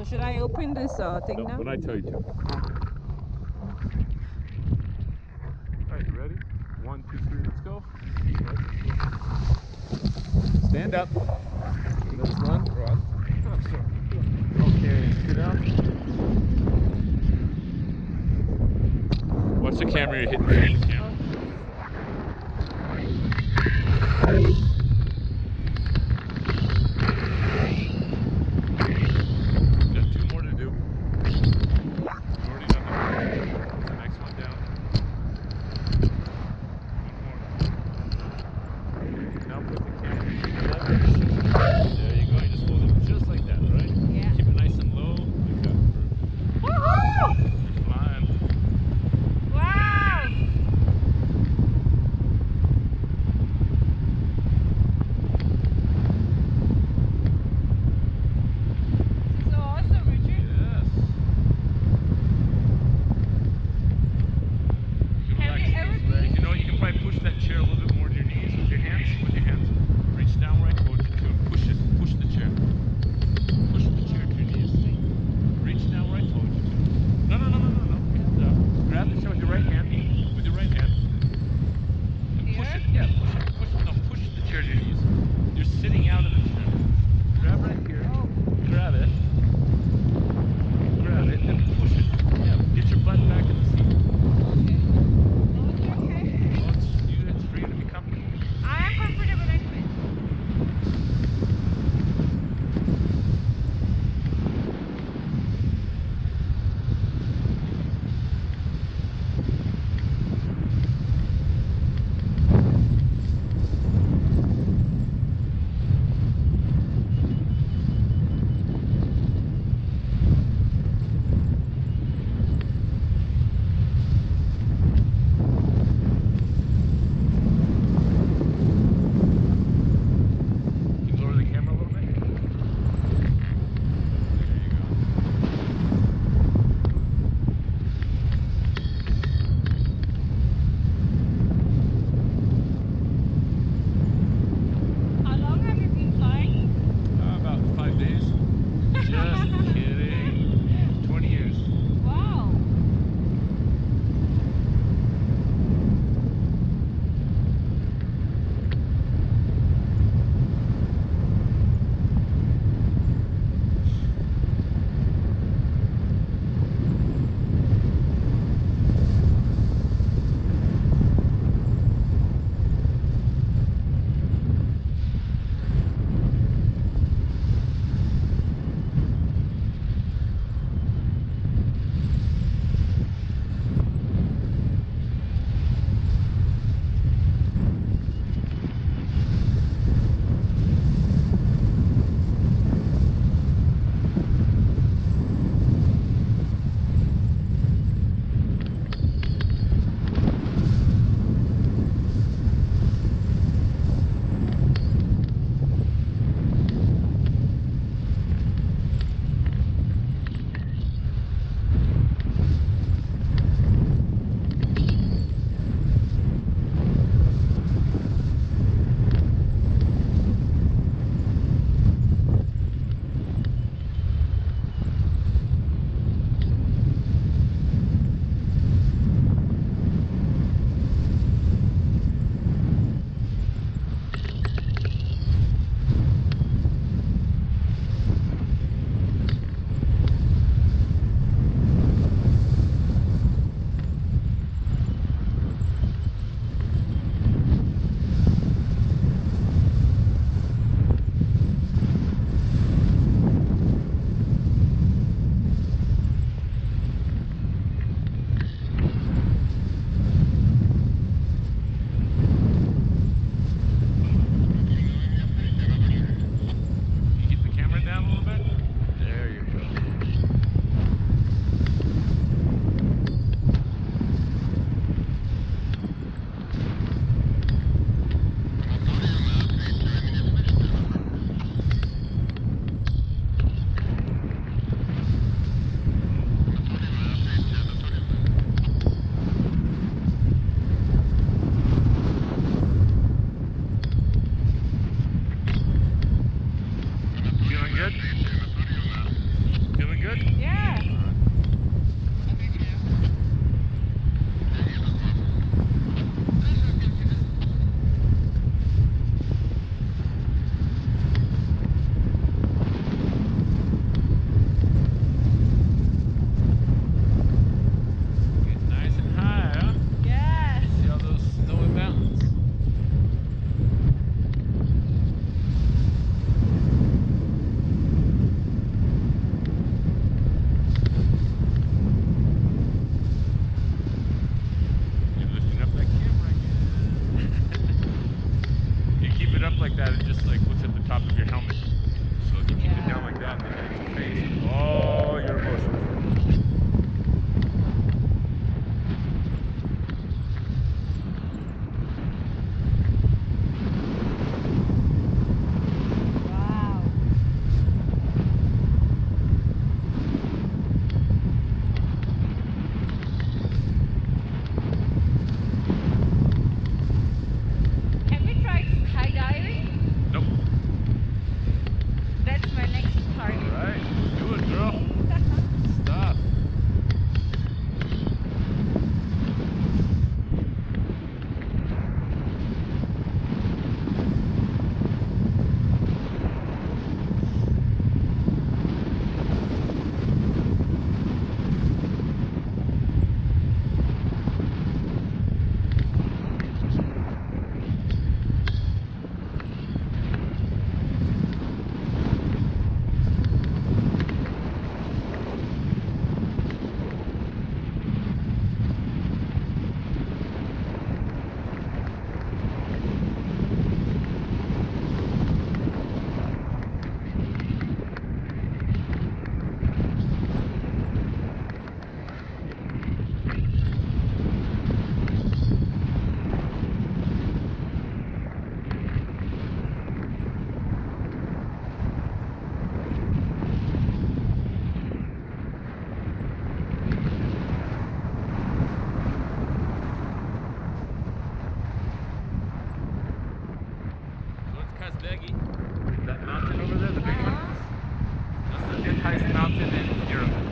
So should I open this uh, thing no, now? When I tell you to. All right, you ready? One, two, three, let's go. Stand up. There's one. Rod. Okay, sit down. Watch the camera, you're hitting the camera. mountain in Europe.